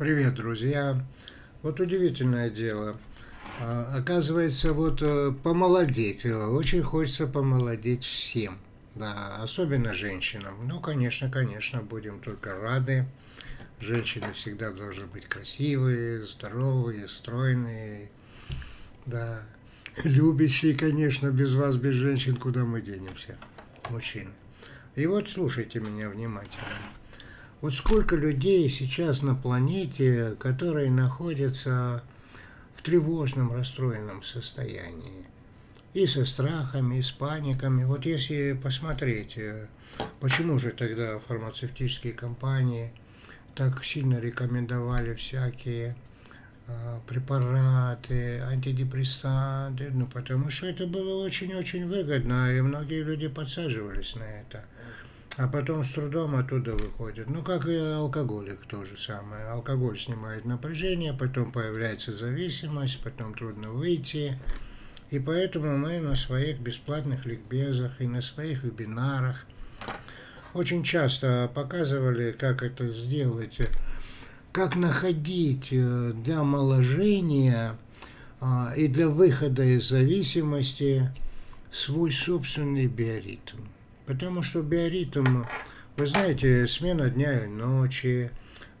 Привет, друзья. Вот удивительное дело. А, оказывается, вот э, помолодеть. Э, очень хочется помолодеть всем. Да, особенно женщинам. Ну, конечно, конечно, будем только рады. Женщины всегда должны быть красивые, здоровые, стройные. Да, любящие, конечно, без вас, без женщин, куда мы денемся, мужчины. И вот слушайте меня внимательно. Вот сколько людей сейчас на планете, которые находятся в тревожном, расстроенном состоянии. И со страхами, и с паниками. Вот если посмотреть, э, почему же тогда фармацевтические компании так сильно рекомендовали всякие э, препараты, антидепрессанты, ну потому что это было очень-очень выгодно, и многие люди подсаживались на это а потом с трудом оттуда выходят. Ну, как и алкоголик то же самое. Алкоголь снимает напряжение, потом появляется зависимость, потом трудно выйти. И поэтому мы на своих бесплатных ликбезах и на своих вебинарах очень часто показывали, как это сделать, как находить э, для омоложения а, и для выхода из зависимости свой собственный биоритм. Потому что биоритм, вы знаете, смена дня и ночи,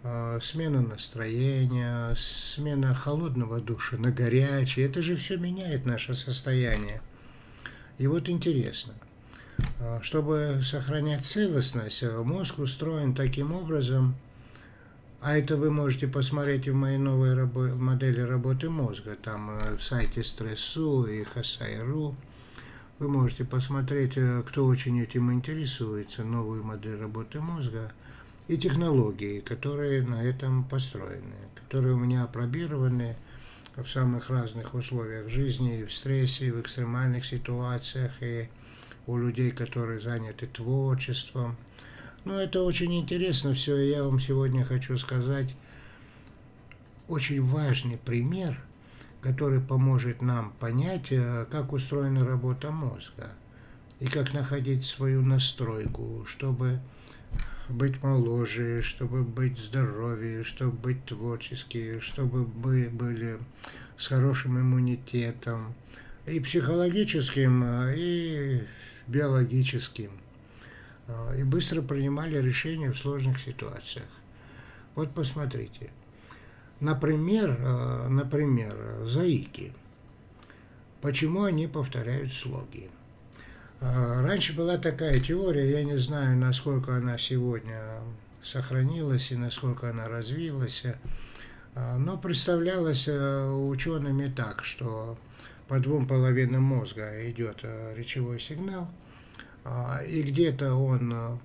а, смена настроения, смена холодного душа на горячий, это же все меняет наше состояние. И вот интересно, а, чтобы сохранять целостность, а, мозг устроен таким образом, а это вы можете посмотреть в моей новой рабо- модели работы мозга, там в сайте Стрессу и Хасай.ру, вы можете посмотреть, э, кто очень этим интересуется, новую модель работы мозга и технологии, которые на этом построены, которые у меня опробированы в самых разных условиях жизни, в стрессе, в экстремальных ситуациях, и у людей, которые заняты творчеством. Ну, это очень интересно все, и я вам сегодня хочу сказать очень важный пример – который поможет нам понять, э, как устроена работа мозга и как находить свою настройку, чтобы быть моложе, чтобы быть здоровее, чтобы быть творческие, чтобы мы были с хорошим иммунитетом, и психологическим, э, и биологическим, э, и быстро принимали решения в сложных ситуациях. Вот посмотрите – Например, э, например, заики. Почему они повторяют слоги? Э, раньше была такая теория, я не знаю, насколько она сегодня сохранилась и насколько она развилась, э, но представлялась учеными так, что по двум половинам мозга идет речевой сигнал, и где-то он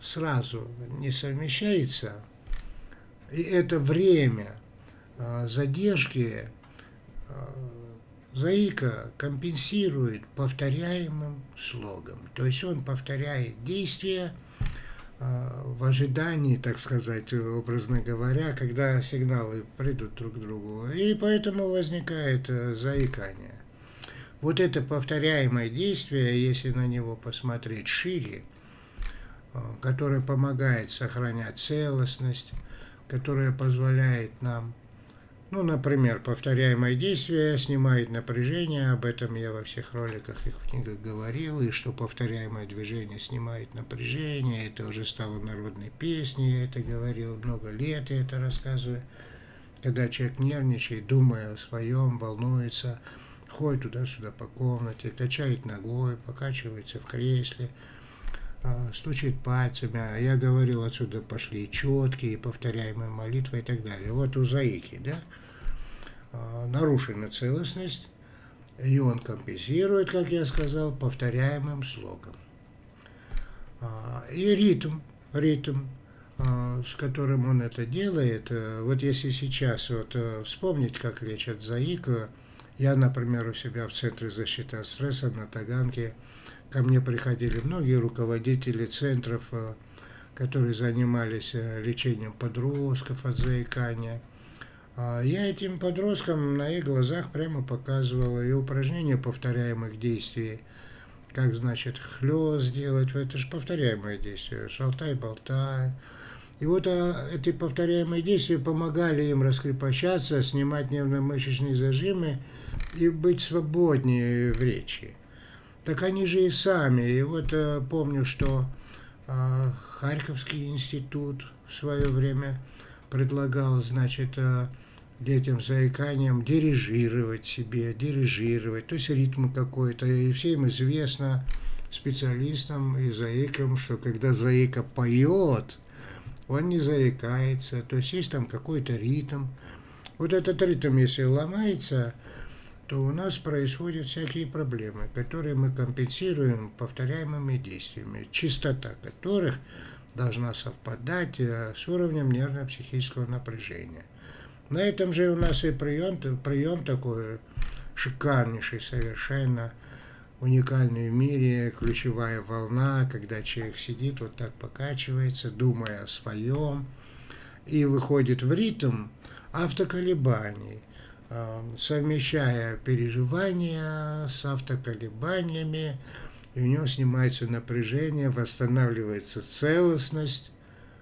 сразу не совмещается и это время а, задержки а, Заика компенсирует повторяемым слогом. То есть он повторяет действия а, в ожидании, так сказать, образно говоря, когда сигналы придут друг к другу. И поэтому возникает заикание. Вот это повторяемое действие, если на него посмотреть шире, которое помогает сохранять целостность, которая позволяет нам, ну, например, повторяемое действие снимает напряжение, об этом я во всех роликах и книгах говорил, и что повторяемое движение снимает напряжение, это уже стало народной песней, я это говорил много лет, я это рассказываю. Когда человек нервничает, думая о своем, волнуется, ходит туда-сюда по комнате, качает ногой, покачивается в кресле – стучит пальцами, а я говорил, отсюда пошли четкие, повторяемые молитвы и так далее. Вот у Заики, да, а, нарушена целостность, и он компенсирует, как я сказал, повторяемым слогом. А, и ритм, ритм, с которым он это делает, вот если сейчас вот э, вспомнить, как лечат Заика, я, например, у себя в Центре защиты от стресса на Таганке – Ко мне приходили многие руководители центров, э, которые занимались э, лечением подростков от заикания. А я этим подросткам на их глазах прямо показывала и упражнения повторяемых действий, как, значит, хлёст делать, это же повторяемое действие, шалтай-болтай, И вот а, эти повторяемые действия помогали им раскрепощаться, снимать нервно-мышечные зажимы и быть свободнее в речи. Так они же и сами. И вот а, помню, что а, Харьковский институт в свое время предлагал, значит, а, детям заиканием дирижировать себе, дирижировать, то есть ритм какой-то. И всем известно, специалистам и заикам, что когда заика поет, он не заикается, то есть есть там какой-то ритм. Вот этот ритм, если ломается, то у нас происходят всякие проблемы, которые мы компенсируем повторяемыми действиями, чистота которых должна совпадать э, с уровнем нервно-психического напряжения. На этом же у нас и прием, прием такой шикарнейший совершенно, уникальный в мире, ключевая волна, когда человек сидит вот так покачивается, думая о своем, и выходит в ритм автоколебаний, совмещая переживания с автоколебаниями, и у него снимается напряжение, восстанавливается целостность.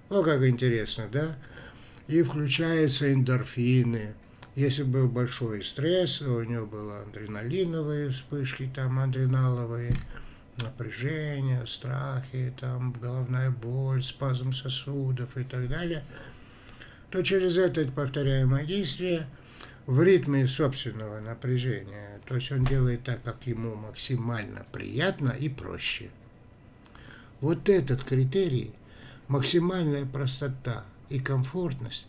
О, как интересно, да? и включаются эндорфины. Если был большой стресс, у него были адреналиновые вспышки, там адреналовые, напряжение, страхи, там головная боль, спазм сосудов и так далее, то через это повторяемое действие в ритме собственного напряжения, то есть он делает так, как ему максимально приятно и проще. Вот этот критерий, максимальная простота – и комфортность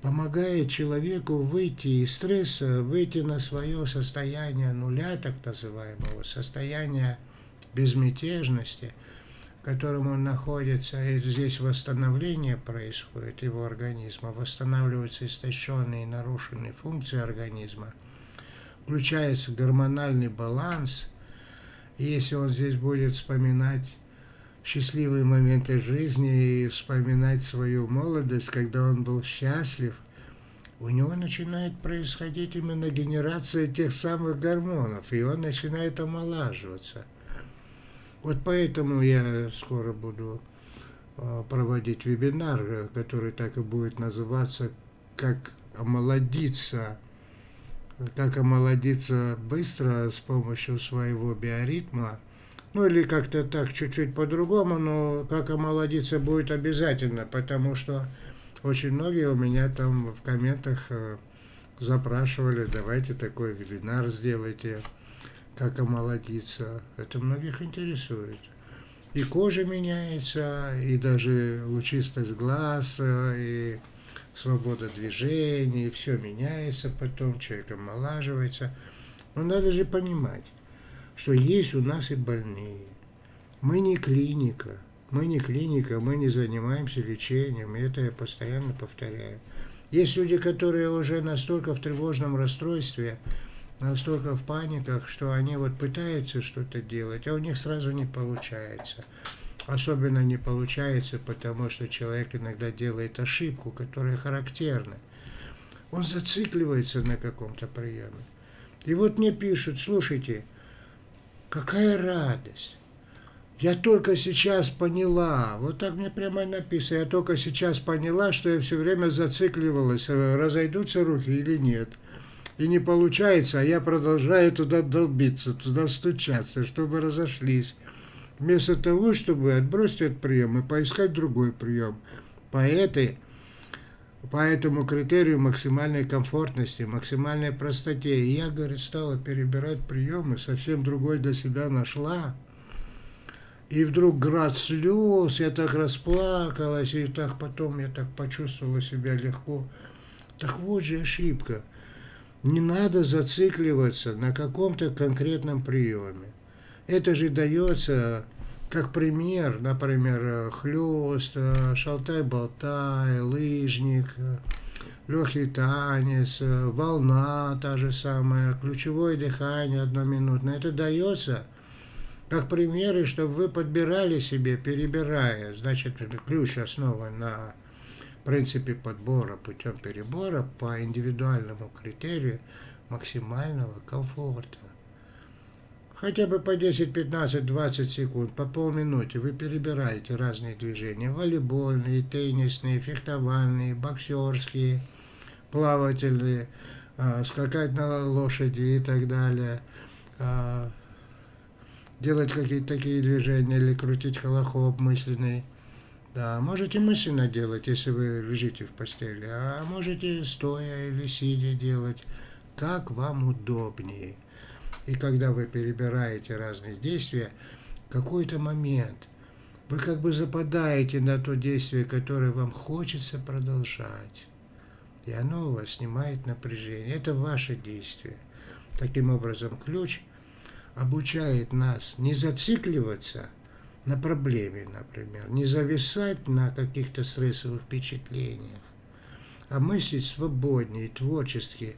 помогает человеку выйти из стресса, выйти на свое состояние нуля, так называемого, состояние безмятежности, в котором он находится, и здесь восстановление происходит его организма, восстанавливаются истощенные и нарушенные функции организма, включается гормональный баланс, и если он здесь будет вспоминать счастливые моменты жизни и вспоминать свою молодость, когда он был счастлив, у него начинает происходить именно генерация тех самых гормонов, и он начинает омолаживаться. Вот поэтому я скоро буду а, проводить вебинар, который так и будет называться «Как омолодиться», как омолодиться быстро с помощью своего биоритма – ну или как-то так чуть-чуть по-другому, но как омолодиться будет обязательно, потому что очень многие у меня там в комментах э, запрашивали, давайте такой вебинар сделайте, как омолодиться. Это многих интересует. И кожа меняется, и даже лучистость глаз, э, и свобода движений, все меняется потом, человек омолаживается. Но надо же понимать, что есть у нас и больные. Мы не клиника, мы не клиника, мы не занимаемся лечением, и это я постоянно повторяю. Есть люди, которые уже настолько в тревожном расстройстве, настолько в паниках, что они вот пытаются что-то делать, а у них сразу не получается. Особенно не получается, потому что человек иногда делает ошибку, которая характерна. Он зацикливается на каком-то приеме. И вот мне пишут, слушайте, Какая радость! Я только сейчас поняла, вот так мне прямо написано, я только сейчас поняла, что я все время зацикливалась, э, разойдутся руки или нет. И не получается, а я продолжаю туда долбиться, туда стучаться, чтобы разошлись. Вместо того, чтобы отбросить этот прием и поискать другой прием. По этой по этому критерию максимальной комфортности, максимальной простоте. И я, говорит, стала перебирать приемы, совсем другой для себя нашла. И вдруг град слез, я так расплакалась, и так потом я так почувствовала себя легко. Так вот же ошибка. Не надо зацикливаться на каком-то конкретном приеме. Это же дается как пример, например, хлест, шалтай-болтай, лыжник, легкий танец, волна та же самая, ключевое дыхание одноминутное. Это дается как примеры, чтобы вы подбирали себе, перебирая. Значит, ключ основан на принципе подбора путем перебора по индивидуальному критерию максимального комфорта. хотя бы по 10, 15, 20 секунд, по полминуты вы перебираете разные движения. Волейбольные, теннисные, фехтовальные, боксерские, плавательные, а, скакать на лошади и так далее. А, делать какие-то такие движения или крутить холохоп мысленный. Да, можете мысленно делать, если вы лежите в постели, а можете стоя или сидя делать, как вам удобнее. И когда вы перебираете разные действия, какой-то момент вы как бы западаете на то действие, которое вам хочется продолжать. И оно у вас снимает напряжение. Это ваше действие. Таким образом, ключ обучает нас не зацикливаться на проблеме, например, не зависать на каких-то стрессовых впечатлениях, а мыслить свободнее, творчески.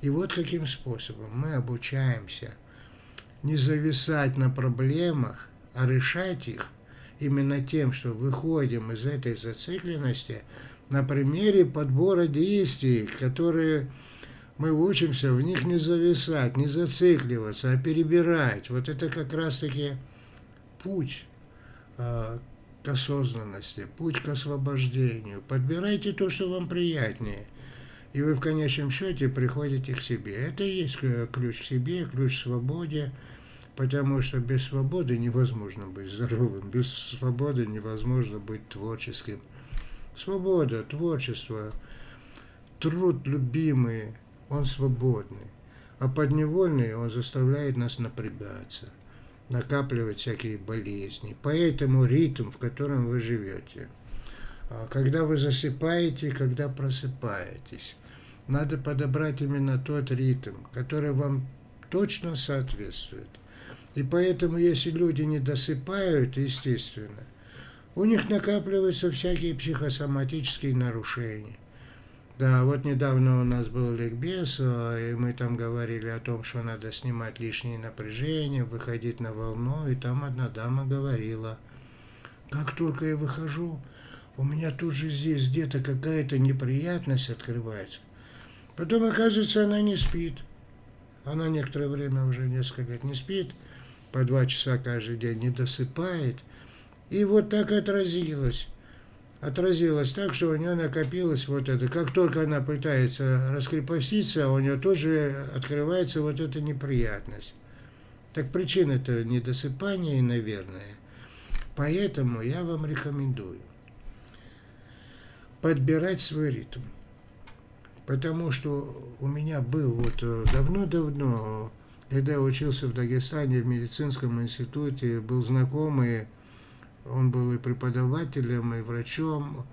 И вот каким способом мы обучаемся не зависать на проблемах, а решать их именно тем, что выходим из этой зацикленности на примере подбора действий, которые мы учимся в них не зависать, не зацикливаться, а перебирать. Вот это как раз-таки путь к осознанности, путь к освобождению. Подбирайте то, что вам приятнее. И вы в конечном счете приходите к себе. Это и есть э, ключ к себе, ключ к свободе, потому что без свободы невозможно быть здоровым, без свободы невозможно быть творческим. Свобода, творчество, труд любимый, он свободный. А подневольный он заставляет нас напрягаться, накапливать всякие болезни. Поэтому ритм, в котором вы живете. А когда вы засыпаете, когда просыпаетесь, надо подобрать именно тот ритм, который вам точно соответствует. И поэтому, если люди не досыпают, естественно, у них накапливаются всякие психосоматические нарушения. Да, вот недавно у нас был ликбез, э, и мы там говорили о том, что надо снимать лишнее напряжение, выходить на волну, и там одна дама говорила, как только я выхожу, у меня тут же здесь где-то какая-то неприятность открывается. Потом, оказывается, она не спит. Она некоторое время уже несколько лет не спит, по два часа каждый день не досыпает. И вот так отразилось отразилось так, что у нее накопилось вот это. Как только она пытается раскрепоститься, у нее тоже открывается вот эта неприятность. Так причина это недосыпание, наверное. Поэтому я вам рекомендую подбирать свой ритм. Потому что у меня был вот э, давно-давно, когда я учился в Дагестане в медицинском институте, был знакомый он был и преподавателем, и врачом,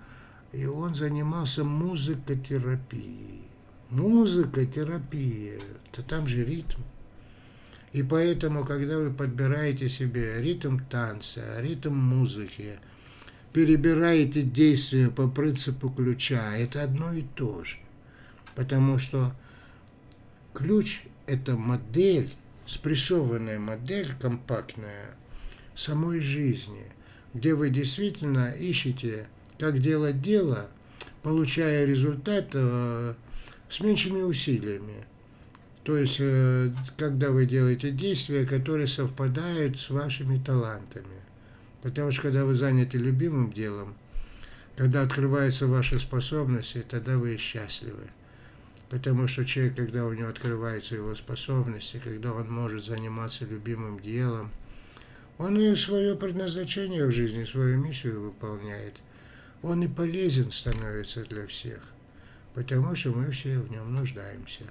и он занимался музыкотерапией. Музыкотерапия, то там же ритм. И поэтому, когда вы подбираете себе ритм танца, ритм музыки, перебираете действия по принципу ключа, это одно и то же. Потому что ключ – это модель, спрессованная модель компактная самой жизни – где вы действительно ищете, как делать дело, получая результат э, с меньшими усилиями. То есть, э, когда вы делаете действия, которые совпадают с вашими талантами. Потому что когда вы заняты любимым делом, когда открываются ваши способности, тогда вы счастливы. Потому что человек, когда у него открываются его способности, когда он может заниматься любимым делом, он и свое предназначение в жизни, свою миссию выполняет. Он и полезен становится для всех, потому что мы все в нем нуждаемся.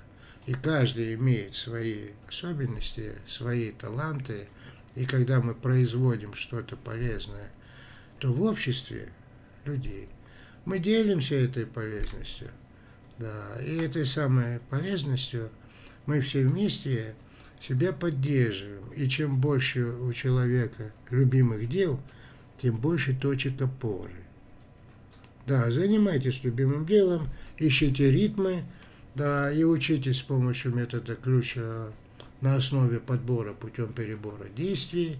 И каждый имеет свои особенности, свои таланты. И когда мы производим что-то полезное, то в обществе людей мы делимся этой полезностью. Да, и этой самой полезностью мы все вместе себя поддерживаем. И чем больше у человека любимых дел, тем больше точек опоры. Да, занимайтесь любимым делом, ищите ритмы, да, и учитесь с помощью метода ключа на основе подбора путем перебора действий,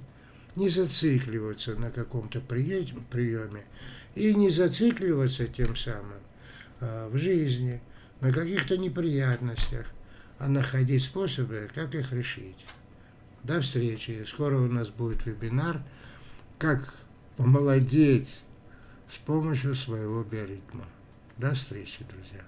не зацикливаться на каком-то приеме и не зацикливаться тем самым а, в жизни, на каких-то неприятностях, находить способы, как их решить. До встречи. Скоро у нас будет вебинар «Как помолодеть с помощью своего биоритма». До встречи, друзья.